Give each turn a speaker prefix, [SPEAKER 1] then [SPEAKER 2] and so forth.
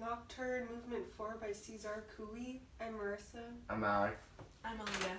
[SPEAKER 1] Nocturne Movement 4 by Cesar Cui. I'm Marissa.
[SPEAKER 2] I'm Alec.
[SPEAKER 3] I'm Olivia.